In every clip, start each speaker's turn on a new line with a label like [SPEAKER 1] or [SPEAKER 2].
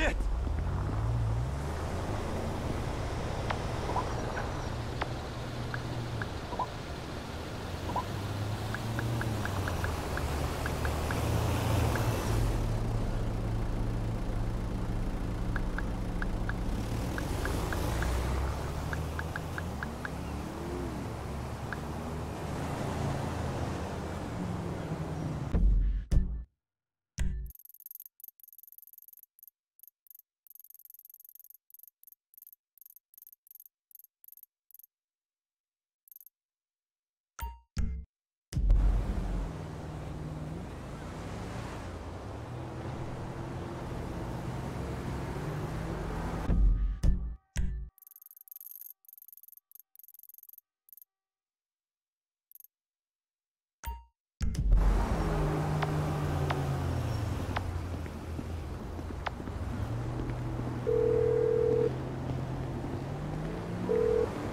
[SPEAKER 1] Shit!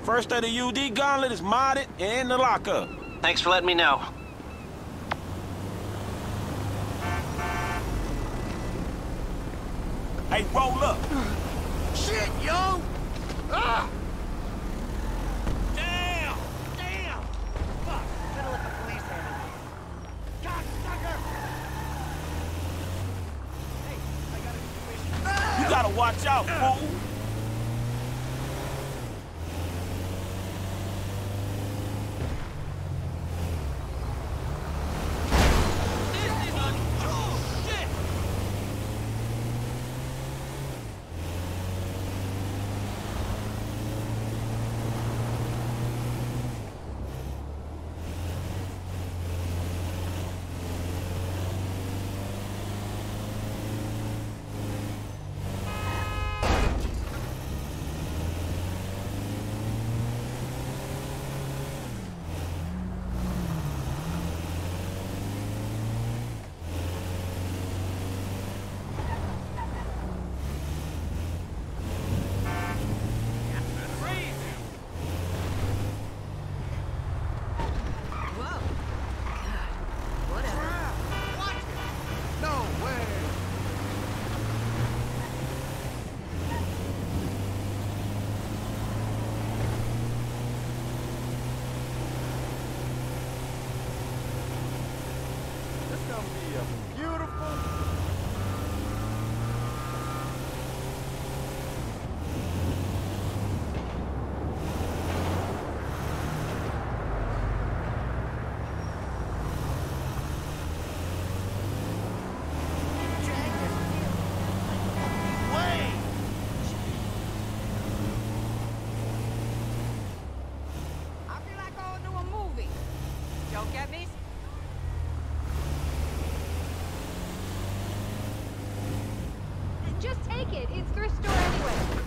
[SPEAKER 2] First of the UD gauntlet is modded and in the lockup.
[SPEAKER 3] Thanks for letting me know.
[SPEAKER 2] Hey, roll up.
[SPEAKER 1] Shit, yo! Ah!
[SPEAKER 2] Damn! Damn!
[SPEAKER 1] Fuck! Better let the police handle it. Cocksucker! Hey, I got a situation.
[SPEAKER 2] You gotta watch out, fool.
[SPEAKER 1] Gonna be a beautiful
[SPEAKER 4] Just take it. It's thrift store anyway.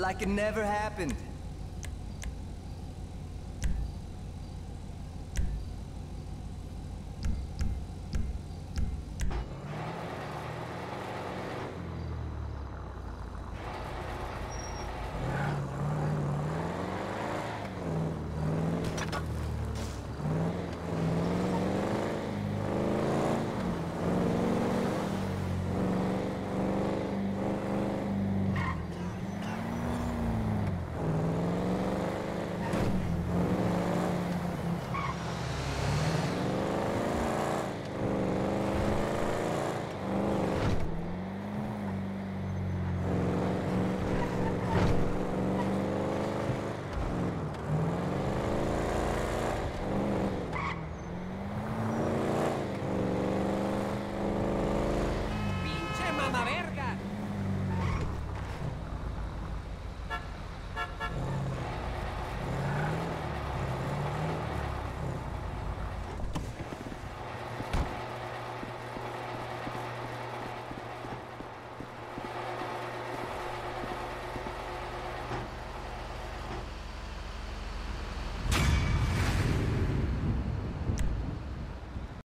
[SPEAKER 1] Like it never happened.